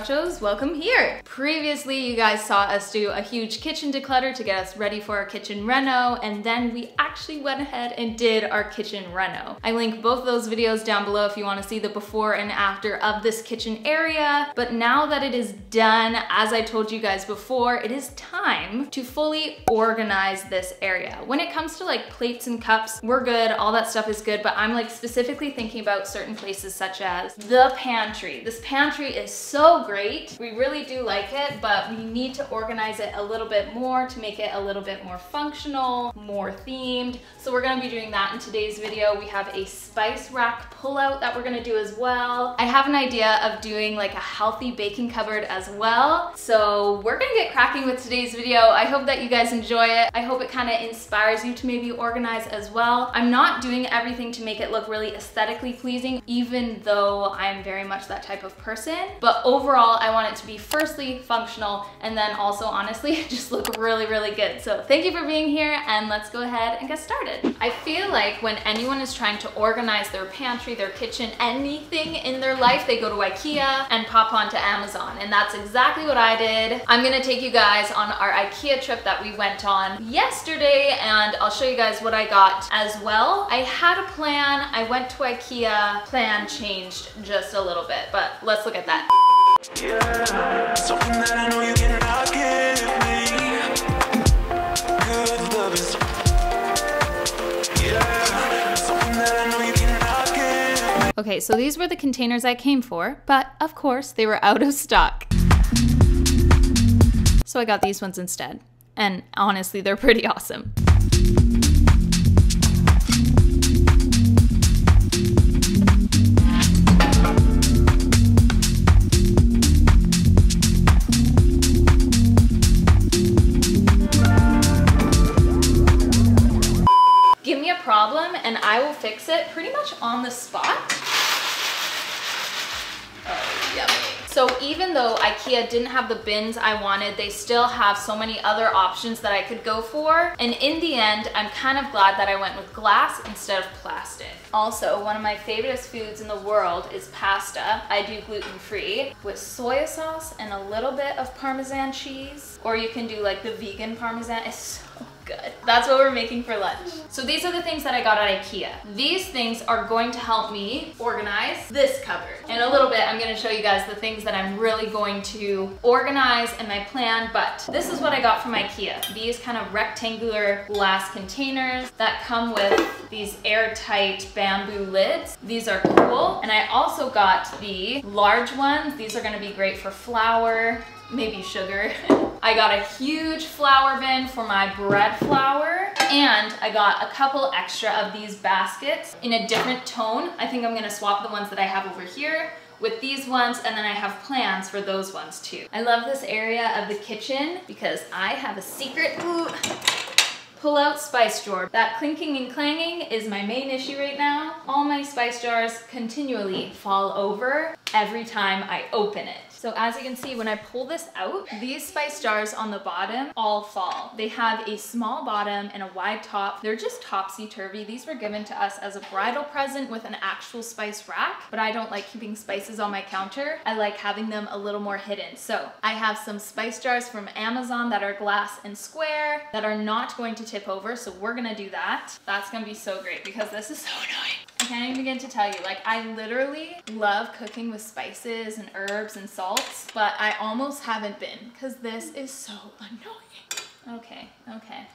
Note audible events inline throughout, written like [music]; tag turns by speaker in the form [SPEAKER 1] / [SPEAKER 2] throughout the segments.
[SPEAKER 1] Muchachos, welcome here. Previously, you guys saw us do a huge kitchen declutter to get us ready for our kitchen reno, and then we actually went ahead and did our kitchen reno. I link both those videos down below if you wanna see the before and after of this kitchen area, but now that it is done, as I told you guys before, it is time to fully organize this area. When it comes to like plates and cups, we're good, all that stuff is good, but I'm like specifically thinking about certain places such as the pantry. This pantry is so great. We really do like it, but we need to organize it a little bit more to make it a little bit more functional, more themed. So we're gonna be doing that in today's video. We have a spice rack pullout that we're gonna do as well. I have an idea of doing like a healthy baking cupboard as well. So we're gonna get cracking with today's video. I hope that you guys enjoy it. I hope it kind of inspires you to maybe organize as well. I'm not doing everything to make it look really aesthetically pleasing, even though I'm very much that type of person. But overall, I want it to be firstly functional and then also honestly [laughs] just look really, really good. So thank you for being here and let's go ahead and get started. I feel like when anyone is trying to organize their pantry, their kitchen, anything in their life, they go to Ikea and pop onto Amazon. And that's exactly what I did. I'm gonna take you guys on our Ikea trip that we went on yesterday and I'll show you guys what I got as well. I had a plan, I went to Ikea, plan changed just a little bit, but let's look at that.
[SPEAKER 2] Yeah.
[SPEAKER 1] Okay, so these were the containers I came for, but of course they were out of stock. So I got these ones instead. And honestly, they're pretty awesome. I will fix it pretty much on the spot. Oh, yummy. So even though IKEA didn't have the bins I wanted, they still have so many other options that I could go for. And in the end, I'm kind of glad that I went with glass instead of plastic. Also, one of my favorite foods in the world is pasta. I do gluten-free with soy sauce and a little bit of Parmesan cheese. Or you can do like the vegan Parmesan. [laughs] It's so good. That's what we're making for lunch. So these are the things that I got at Ikea. These things are going to help me organize this cupboard. In a little bit, I'm gonna show you guys the things that I'm really going to organize in my plan, but this is what I got from Ikea. These kind of rectangular glass containers that come with these airtight bamboo lids. These are cool. And I also got the large ones. These are gonna be great for flour, maybe sugar. [laughs] I got a huge flour bin for my bread flour and I got a couple extra of these baskets in a different tone. I think I'm gonna swap the ones that I have over here with these ones and then I have plans for those ones too. I love this area of the kitchen because I have a secret ooh, pull out spice drawer. That clinking and clanging is my main issue right now. All my spice jars continually fall over every time I open it. So as you can see, when I pull this out, these spice jars on the bottom all fall. They have a small bottom and a wide top. They're just topsy-turvy. These were given to us as a bridal present with an actual spice rack, but I don't like keeping spices on my counter. I like having them a little more hidden. So I have some spice jars from Amazon that are glass and square that are not going to tip over. So we're gonna do that. That's gonna be so great because this is so [laughs] annoying. I can't even begin to tell you, like I literally love cooking with spices and herbs and salts, but I almost haven't been because this is so [laughs] annoying. Okay, okay.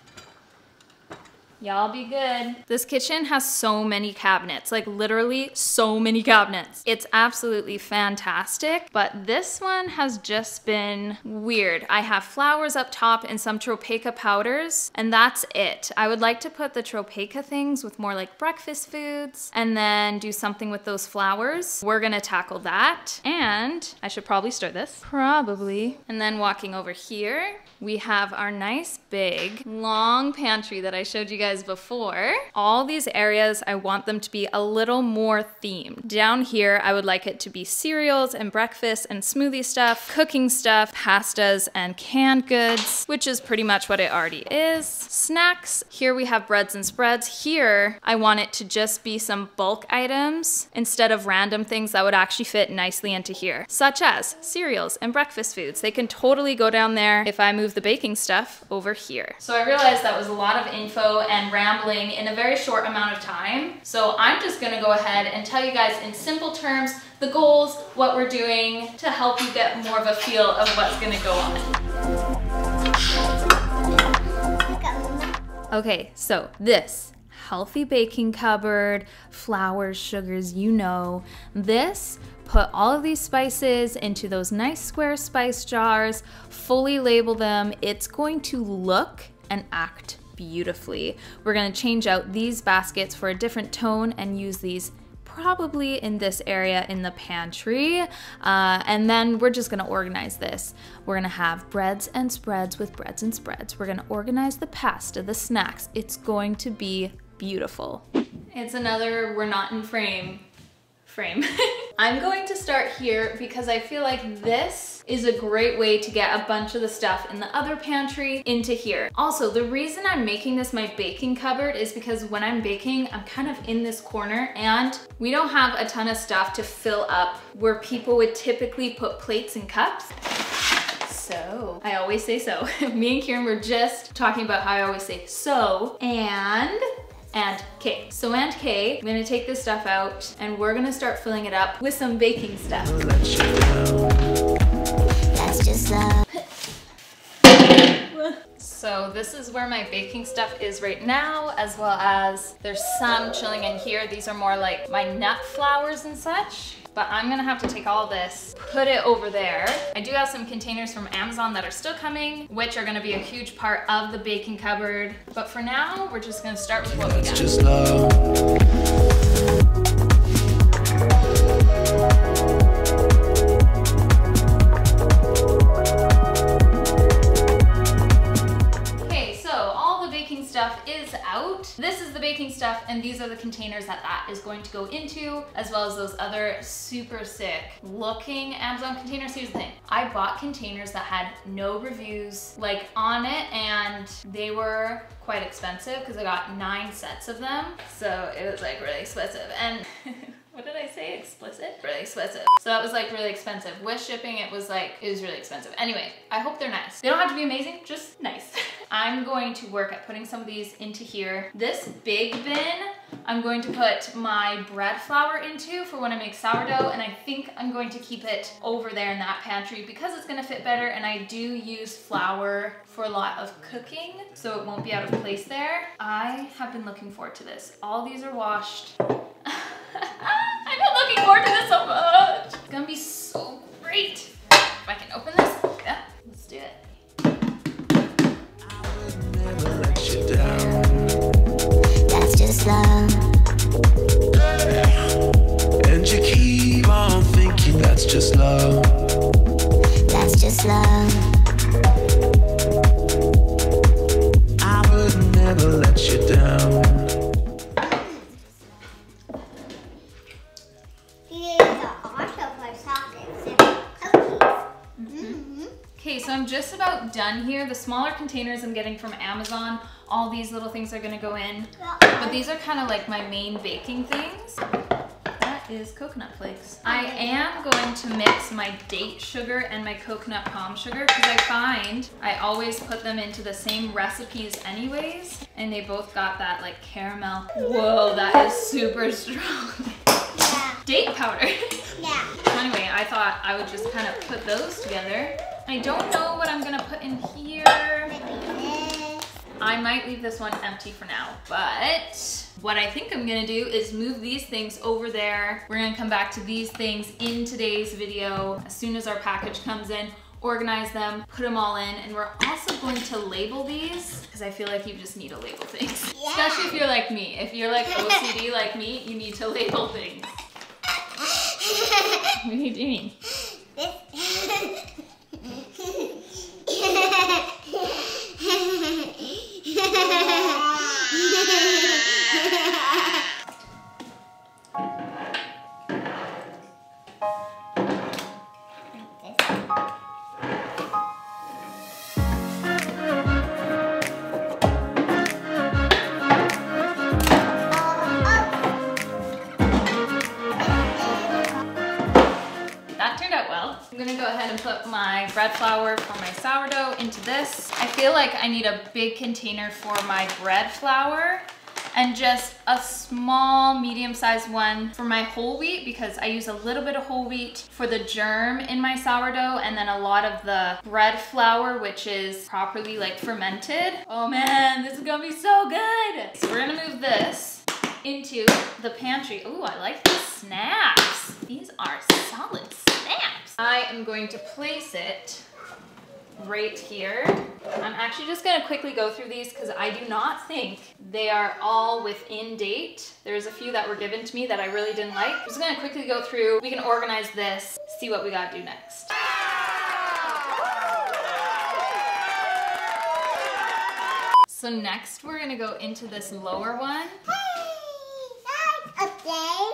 [SPEAKER 1] Y'all be good. This kitchen has so many cabinets, like literally so many cabinets. It's absolutely fantastic, but this one has just been weird. I have flowers up top and some Tropeaka powders, and that's it. I would like to put the Tropeaka things with more like breakfast foods and then do something with those flowers. We're gonna tackle that. And I should probably stir this. Probably. And then walking over here, we have our nice big long pantry that I showed you guys guys before. All these areas, I want them to be a little more themed. Down here, I would like it to be cereals and breakfast and smoothie stuff, cooking stuff, pastas and canned goods, which is pretty much what it already is. Snacks, here we have breads and spreads. Here, I want it to just be some bulk items instead of random things that would actually fit nicely into here, such as cereals and breakfast foods. They can totally go down there if I move the baking stuff over here. So I realized that was a lot of info and rambling in a very short amount of time. So I'm just gonna go ahead and tell you guys in simple terms the goals, what we're doing to help you get more of a feel of what's gonna go on. Okay, so this healthy baking cupboard, flours, sugars, you know. This, put all of these spices into those nice square spice jars, fully label them. It's going to look and act beautifully. We're gonna change out these baskets for a different tone and use these probably in this area in the pantry. Uh, and then we're just gonna organize this. We're gonna have breads and spreads with breads and spreads. We're gonna organize the pasta, the snacks. It's going to be beautiful. It's another we're not in frame frame. [laughs] I'm going to start here because I feel like this is a great way to get a bunch of the stuff in the other pantry into here. Also, the reason I'm making this my baking cupboard is because when I'm baking, I'm kind of in this corner and we don't have a ton of stuff to fill up where people would typically put plates and cups. So, I always say so. [laughs] Me and Kieran were just talking about how I always say so and and K. So and K, I'm gonna take this stuff out and we're gonna start filling it up with some baking stuff. So this is where my baking stuff is right now, as well as there's some chilling in here. These are more like my nut flours and such. But I'm gonna have to take all this, put it over there. I do have some containers from Amazon that are still coming, which are gonna be a huge part of the baking cupboard. But for now, we're just gonna start with what we got. And these are the containers that that is going to go into, as well as those other super sick looking Amazon containers. Here's the thing. I bought containers that had no reviews like on it, and they were quite expensive because I got nine sets of them. So it was like really expensive. And [laughs] what did I say? Explicit? Really explicit. So that was like really expensive. With shipping, it was like, it was really expensive. Anyway, I hope they're nice. They don't have to be amazing, just nice. [laughs] I'm going to work at putting some of these into here. This big bin, I'm going to put my bread flour into for when I make sourdough, and I think I'm going to keep it over there in that pantry because it's gonna fit better, and I do use flour for a lot of cooking, so it won't be out of place there. I have been looking forward to this. All these are washed. [laughs] I've been looking forward to this so much. It's gonna be so great. If I can open this, yeah, let's do it.
[SPEAKER 2] Never let you down.
[SPEAKER 3] That's just love.
[SPEAKER 2] And you keep on thinking that's just love.
[SPEAKER 3] That's just love.
[SPEAKER 1] About done here. The smaller containers I'm getting from Amazon, all these little things are gonna go in. But these are kind of like my main baking things. That is coconut flakes. I am going to mix my date sugar and my coconut palm sugar because I find I always put them into the same recipes anyways. And they both got that like caramel. Whoa, that is super strong.
[SPEAKER 3] Yeah.
[SPEAKER 1] date powder.
[SPEAKER 3] Yeah.
[SPEAKER 1] So [laughs] anyway, I thought I would just kind of put those together. I don't know what I'm gonna put in here. I might leave this one empty for now, but what I think I'm gonna do is move these things over there. We're gonna come back to these things in today's video as soon as our package comes in organize them, put them all in, and we're also going to label these because I feel like you just need to label things. [laughs]
[SPEAKER 3] Yeah.
[SPEAKER 1] Especially if you're like me. If you're like OCD like me, you need to label things. [laughs] What are you doing? [laughs] That turned out well. I'm gonna go ahead and put my bread flour into this. I feel like I need a big container for my bread flour and just a small medium-sized one for my whole wheat because I use a little bit of whole wheat for the germ in my sourdough and then a lot of the bread flour which is properly like fermented. Oh man, this is gonna be so good. So we're gonna move this into the pantry. Oh, I like these snaps. These are solid snaps. I am going to place it right here. I'm actually just gonna quickly go through these because I do not think they are all within date. There's a few that were given to me that I really didn't like. I'm just gonna quickly go through. We can organize this, see what we gotta do next. So next we're gonna go into this lower one.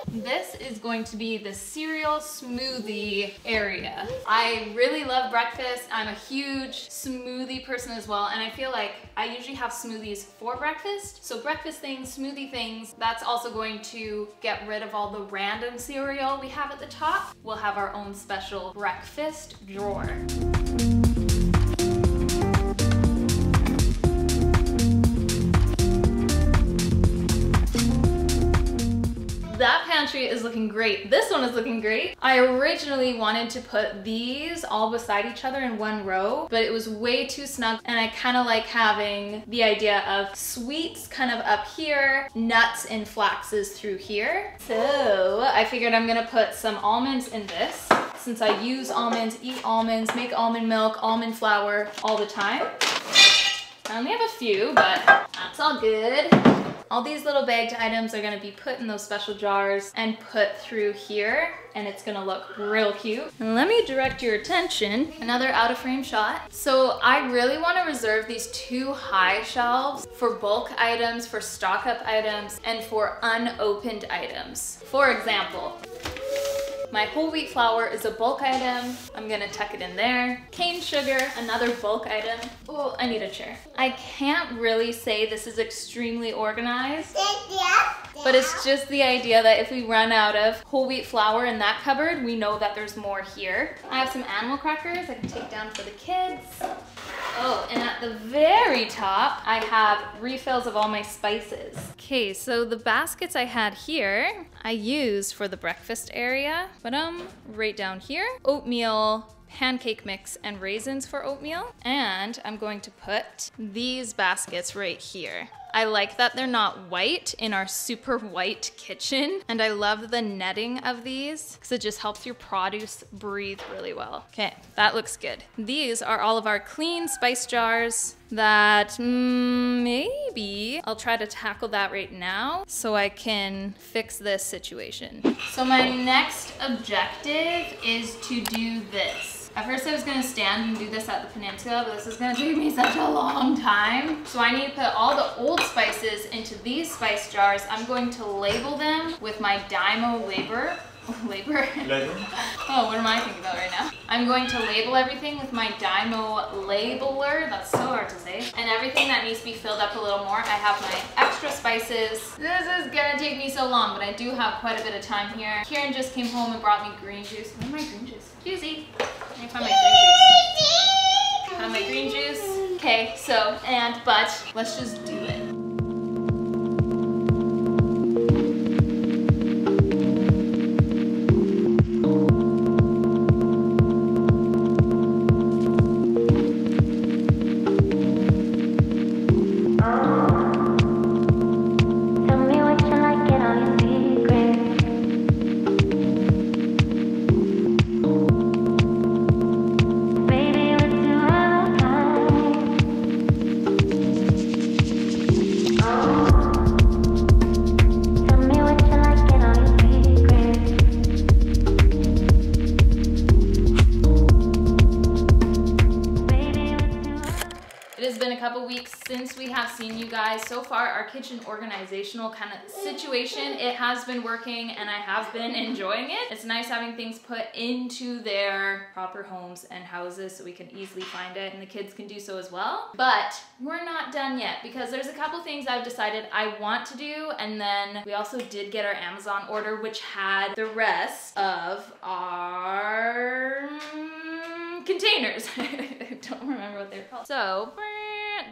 [SPEAKER 1] This is going to be the cereal smoothie area. I really love breakfast. I'm a huge smoothie person as well. And I feel like I usually have smoothies for breakfast. So breakfast things, smoothie things, that's also going to get rid of all the random cereal we have at the top. We'll have our own special breakfast drawer. That pantry is looking great. This one is looking great. I originally wanted to put these all beside each other in one row, but it was way too snug and I kind of like having the idea of sweets kind of up here, nuts and flaxes through here. So I figured I'm gonna put some almonds in this since I use almonds, eat almonds, make almond milk, almond flour all the time. I only have a few, but that's all good. All these little bagged items are gonna be put in those special jars and put through here and it's gonna look real cute. And let me direct your attention, another out of frame shot. So I really wanna reserve these two high shelves for bulk items, for stock up items, and for unopened items. For example, my whole wheat flour is a bulk item. I'm gonna tuck it in there. Cane sugar, another bulk item. Oh, I need a chair. I can't really say this is extremely organized, but it's just the idea that if we run out of whole wheat flour in that cupboard, we know that there's more here. I have some animal crackers I can take down for the kids. Oh, and at the very top, I have refills of all my spices. Okay, so the baskets I had here, I use for the breakfast area, but um, right down here, oatmeal, pancake mix and raisins for oatmeal. And I'm going to put these baskets right here. I like that they're not white in our super white kitchen. And I love the netting of these because it just helps your produce breathe really well. Okay, that looks good. These are all of our clean spice jars that mm, maybe I'll try to tackle that right now so I can fix this situation. So my next objective is to do this. At first I was gonna stand and do this at the peninsula, but this is gonna take me [laughs] such a long time. So I need to put all the old spices into these spice jars. I'm going to label them with my Dymo labor. [laughs] Labor? [laughs] oh, what am I thinking about right now? I'm going to label everything with my Dymo labeler. That's so hard to say. And everything that needs to be filled up a little more. I have my extra spices. This is gonna take me so long, but I do have quite a bit of time here. Kieran just came home and brought me green juice. Where's my green juice? Juicy. Let me find my green juice. Find my green juice. Okay, so, and, but, let's just do it. So far, our kitchen organizational kind of situation, it has been working and I have been enjoying it. It's nice having things put into their proper homes and houses so we can easily find it and the kids can do so as well. But we're not done yet because there's a couple things I've decided I want to do and then we also did get our Amazon order which had the rest of our mm, containers. I [laughs] don't remember what they're called. So,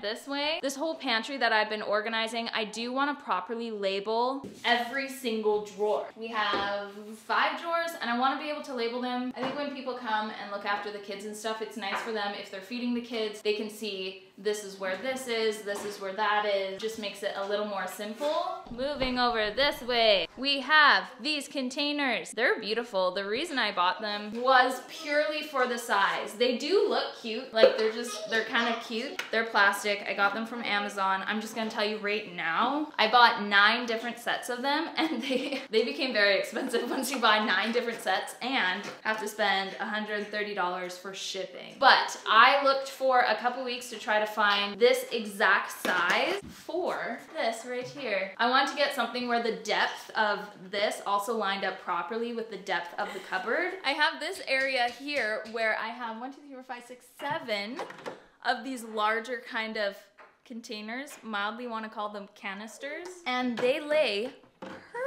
[SPEAKER 1] this way, this whole pantry that I've been organizing, I do want to properly label every single drawer. We have five drawers and I want to be able to label them. I think when people come and look after the kids and stuff, it's nice for them if they're feeding the kids, they can see this is where this is, this is where that is. Just makes it a little more simple. Moving over this way, we have these containers. They're beautiful. The reason I bought them was purely for the size. They do look cute. Like they're just, they're kind of cute. They're plastic. I got them from Amazon. I'm just gonna tell you right now, I bought nine different sets of them [laughs] and they, they became very expensive [laughs] once you buy nine different sets and have to spend $130 for shipping. But I looked for a couple weeks to try to find this exact size for this right here. I wanted to get something where the depth of this also lined up properly with the depth of the cupboard. I have this area here where I have one, two, three, four, five, six, seven of these larger kind of containers. Mildly want to call them canisters. And they lay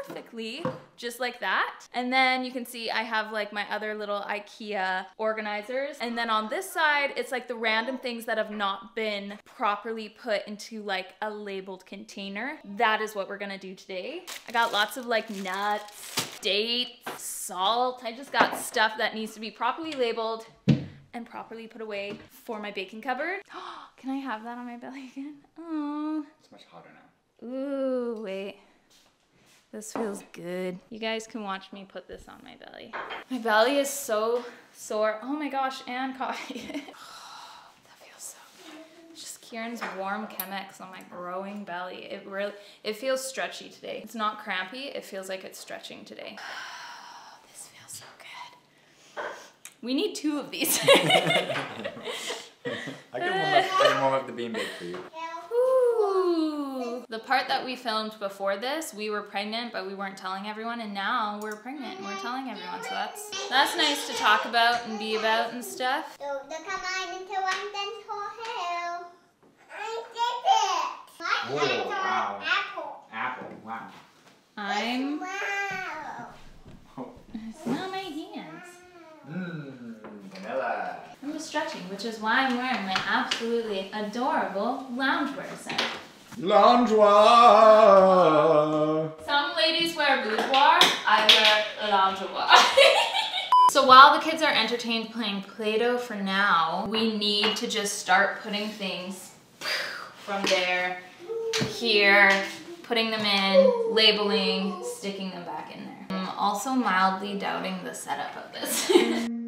[SPEAKER 1] perfectly just like that. And then you can see I have like my other little IKEA organizers. And then on this side, it's like the random things that have not been properly put into like a labeled container. That is what we're gonna do today. I got lots of like nuts, dates, salt. I just got stuff that needs to be properly labeled and properly put away for my baking cupboard. [gasps] Can I have that on my belly again? Oh.
[SPEAKER 4] It's much hotter now.
[SPEAKER 1] Ooh, wait. This feels good. You guys can watch me put this on my belly. My belly is so sore. Oh my gosh, and coffee. [laughs] [sighs] that feels so good. Just Kieran's warm Chemex on my growing belly. It really, it feels stretchy today. It's not crampy. It feels like it's stretching today. [sighs] this feels so good. We need two of these. [laughs]
[SPEAKER 4] I can warm up, I can warm up the beanbag for you.
[SPEAKER 1] Ooh. The part that we filmed before this, we were pregnant, but we weren't telling everyone, and now we're pregnant and we're telling everyone. So that's that's nice to talk about and be about and stuff.
[SPEAKER 3] So the combine into one dental hair. I did it. My
[SPEAKER 4] Whoa,
[SPEAKER 3] hands are
[SPEAKER 4] wow.
[SPEAKER 3] apple.
[SPEAKER 4] Apple, wow.
[SPEAKER 1] I'm
[SPEAKER 3] Wow. [laughs]
[SPEAKER 1] Smell my hands.
[SPEAKER 4] Mmm, vanilla.
[SPEAKER 1] I'm just stretching, which is why I'm wearing my absolutely adorable loungewear set.
[SPEAKER 4] Loungewear.
[SPEAKER 1] Some ladies wear boudoir, I wear loungewear. [laughs] so while the kids are entertained playing Play-Doh for now, we need to just start putting things from there, here, putting them in, labeling, sticking them back in there. I'm also mildly doubting the setup of this. [laughs]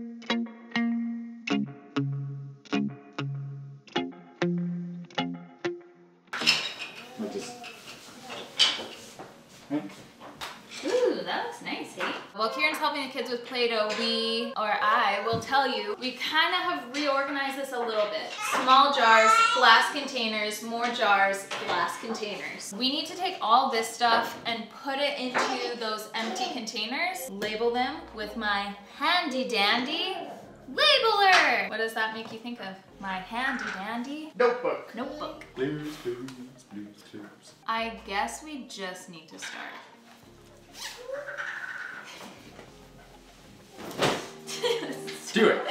[SPEAKER 1] the kids with Play-Doh, we, or I, will tell you, we kind of have reorganized this a little bit. Small jars, glass containers, more jars, glass containers. We need to take all this stuff and put it into those empty containers, label them with my handy dandy labeler. What does that make you think of? My handy dandy
[SPEAKER 4] Notebook.
[SPEAKER 1] notebook.
[SPEAKER 4] Blues, blues, blues, blues.
[SPEAKER 1] I guess we just need to start.
[SPEAKER 4] Do it.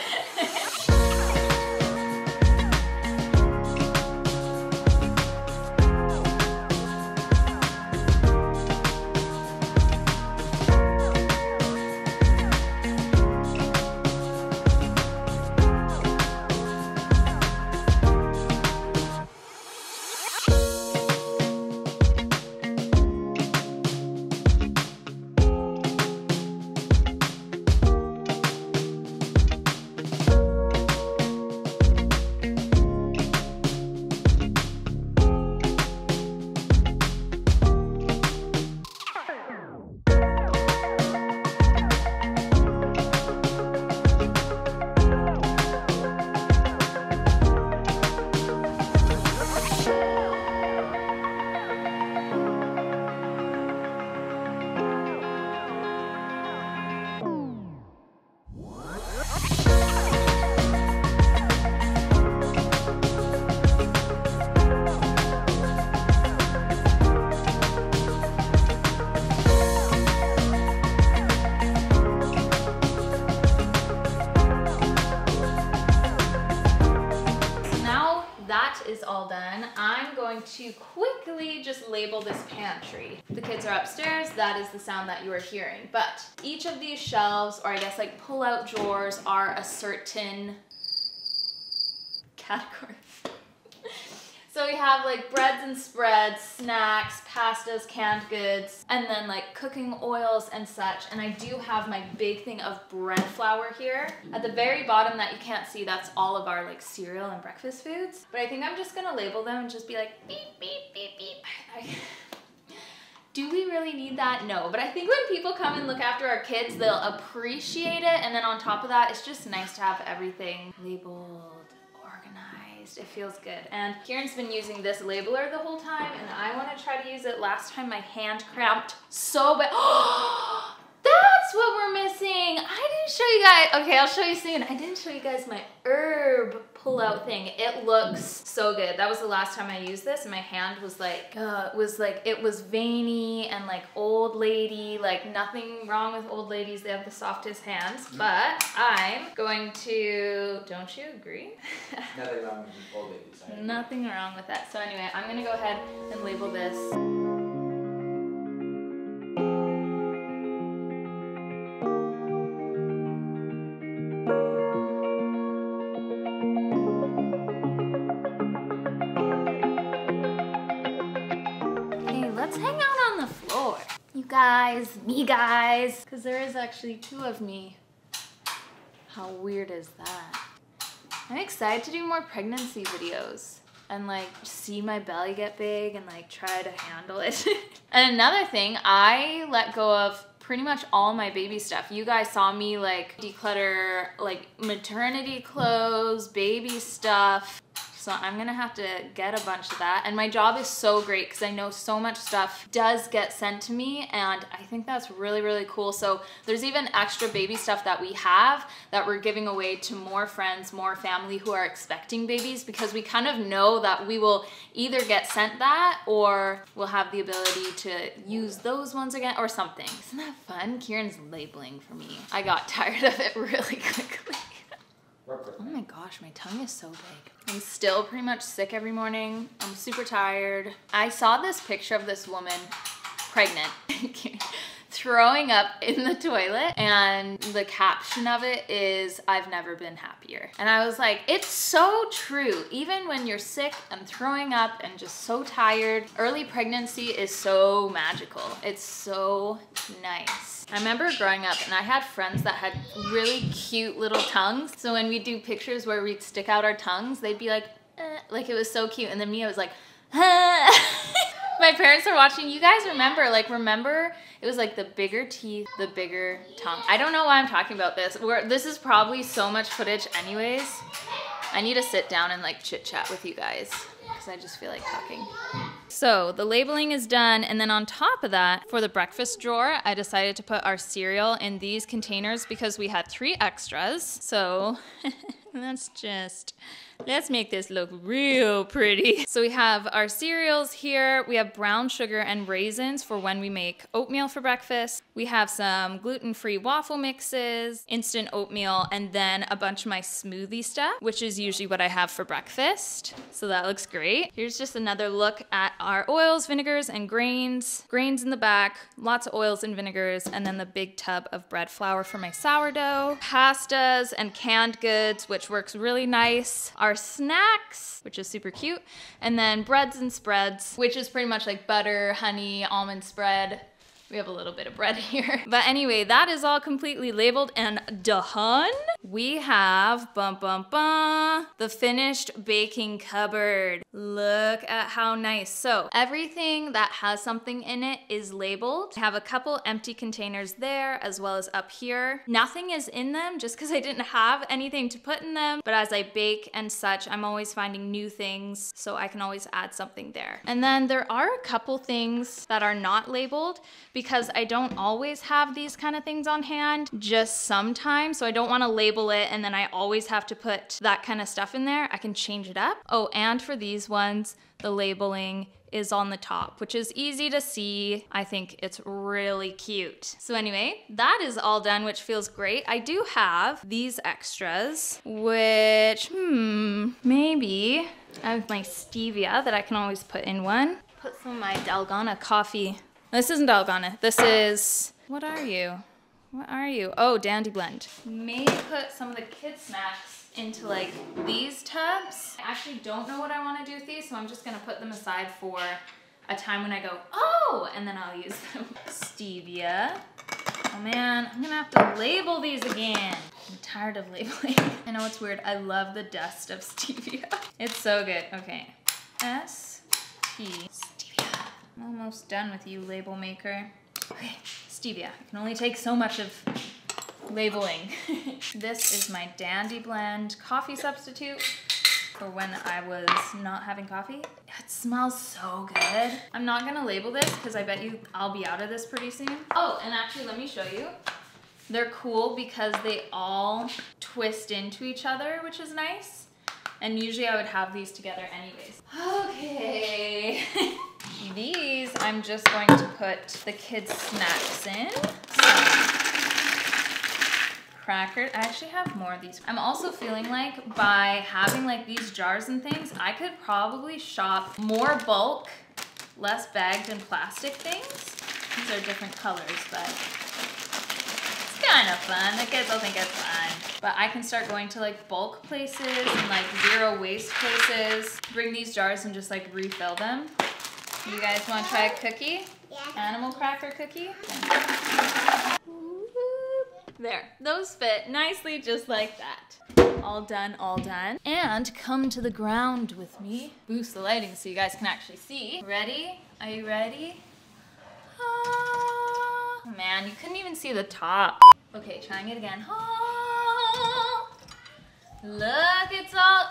[SPEAKER 1] To quickly just label this pantry. The kids are upstairs, that is the sound that you are hearing. But each of these shelves, or I guess like pull-out drawers, are a certain category. So we have like breads and spreads, snacks, pastas, canned goods, and then like cooking oils and such. And I do have my big thing of bread flour here. At the very bottom that you can't see, that's all of our like cereal and breakfast foods. But I think I'm just gonna label them and just be like beep, beep, beep, beep. [laughs] Do we really need that? No, but I think when people come and look after our kids, they'll appreciate it. And then on top of that, it's just nice to have everything labeled, organized. It feels good. And Kieran's been using this labeler the whole time, and I want to try to use it. Last time my hand cramped so bad. [gasps] That's what we're missing. I didn't show you guys. Okay, I'll show you soon. I didn't show you guys my herb pull-out thing. It looks so good. That was the last time I used this, and my hand was like, uh, was like, it was veiny and like old lady. Like nothing wrong with old ladies. They have the softest hands. But I'm going to. Don't you agree?
[SPEAKER 5] Nothing wrong with old ladies. [laughs] Agree.
[SPEAKER 1] Nothing wrong with that. So anyway, I'm gonna go ahead and label this. Guys, me guys. Because there is actually two of me. How weird is that? I'm excited to do more pregnancy videos and like see my belly get big and like try to handle it. [laughs] and another thing, I let go of pretty much all my baby stuff. You guys saw me like declutter like maternity clothes, baby stuff. So I'm gonna have to get a bunch of that. And my job is so great because I know so much stuff does get sent to me and I think that's really, really cool. So there's even extra baby stuff that we have that we're giving away to more friends, more family who are expecting babies because we kind of know that we will either get sent that or we'll have the ability to use those ones again or something. Isn't that fun? Kieran's labeling for me. I got [laughs] tired of it really quickly.
[SPEAKER 5] Work with
[SPEAKER 1] Oh
[SPEAKER 5] me.
[SPEAKER 1] My gosh, my tongue is so big. I'm still pretty much sick every morning. I'm super tired. I saw this picture of this woman, pregnant, [laughs] throwing up [laughs] in the toilet, and the caption of it is, I've never been happier. And I was like, it's so true. Even when you're sick and throwing up and just so tired, early pregnancy is so magical. It's so nice. I remember growing up and I had friends that had really cute little tongues. So when we do pictures where we'd stick out our tongues, they'd be like, eh, like it was so cute. And then me, I was like, [laughs] [laughs] my parents are watching. You guys remember, like, remember it was like the bigger teeth, the bigger tongue. I don't know why I'm talking about this. We're, this is probably so much footage, anyways. I need to sit down and like chit chat with you guys because I just feel like talking. So the labeling is done, and then on top of that, for the breakfast drawer, I decided to put our cereal in these containers because we had three extras. So [laughs] let's just let's make this look real pretty. [laughs] So we have our cereals here. We have brown sugar and raisins for when we make oatmeal for breakfast. We have some gluten-free waffle mixes, instant oatmeal, and then a bunch of my smoothie stuff, which is usually what I have for breakfast. So that looks great. Here's just another look at our oils, vinegars, and grains. Grains in the back, lots of oils and vinegars, and then the big tub of bread flour for my sourdough. Pastas and canned goods, which works really nice. Our snacks, which is super cute. And then breads and spreads, which is pretty much like butter, honey, almond spread. We have a little bit of bread [laughs] here. But anyway, that is all completely labeled and done. We have, bum bum bum, the finished baking cupboard. Look at how nice. So everything that has something in it is labeled. I have a couple empty containers there as well as up here. Nothing is in them just because I didn't have anything to put in them. But as I bake and such, I'm always finding new things so I can always add something there. And then there are a couple things that are not labeled because I don't always have these kind of things on hand, just sometimes. So I don't want to label it and then I always have to put that kind of stuff in there. I can change it up. Oh, and for these ones, the labeling is on the top, which is easy to see. I think it's really cute. So anyway, that is all done, which feels great. I do have these extras, which, hmm, maybe I I have my stevia that I can always put in one. Put some of my Dalgona coffee. This isn't Dalgona. This ah. is, what are you? What are you? Oh, Dandy Blend. Maybe put some of the kid snacks into like these tubs. I actually don't know what I want to do with these, so I'm just gonna put them aside for a time when I go, oh, and then I'll use them. Stevia. Oh man, I'm gonna have to label these again. I'm tired of labeling. [laughs] I know it's weird. I love the dust of [laughs] stevia. It's so good. Okay. S T. I'm almost done with you, label maker. Okay, stevia. I can only take so much of labeling. [laughs] this is my Dandy Blend coffee substitute for when I was not having coffee. It smells so good. I'm not gonna label this because I bet you I'll be out of this pretty soon. Oh, and actually let me show you. They're cool because they all twist into each other, which is nice. And usually I would have these together anyways. Okay. [laughs] these I'm just going to put the kids' snacks in. Cracker. I actually have more of these. I'm also feeling like by having like these jars and things, I could probably shop more bulk, less bagged and plastic things. These are different colors, but it's kind of fun. The kids will think it's fun. But I can start going to like bulk places and like zero waste places. Bring these jars and just like refill them. You guys want to try a cookie?
[SPEAKER 3] Yeah.
[SPEAKER 1] Animal cracker cookie? There, those fit nicely just like that. All done, all done. And come to the ground with me. Boost the lighting so you guys can actually see. Ready? Are you ready? Ah. Man, you couldn't even see the top. Okay, trying it again. Ah. Look, it's all...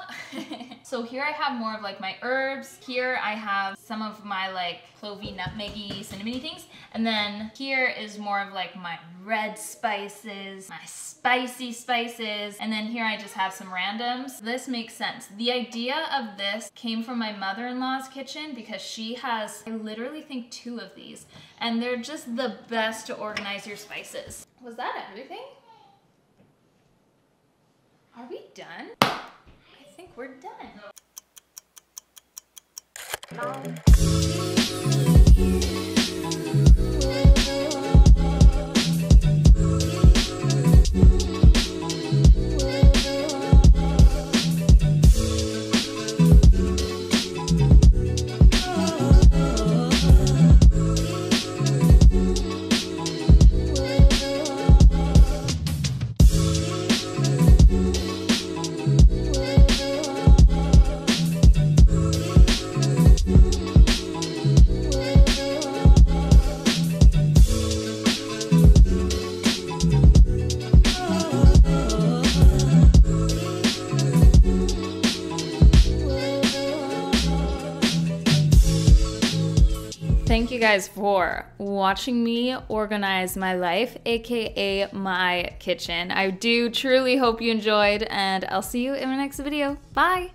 [SPEAKER 1] [laughs] so here I have more of like my herbs. Here I have some of my like clovey, nutmeggy, cinnamony things. And then here is more of like my red spices, my spicy spices. And then here I just have some randoms. This makes sense. The idea of this came from my mother-in-law's kitchen because she has, I literally think two of these. And they're just the best to organize your spices. Was that everything? Are we done? I think we're done. Thank guys for watching me organize my life, aka my kitchen. I do truly hope you enjoyed, and I'll see you in my next video. Bye!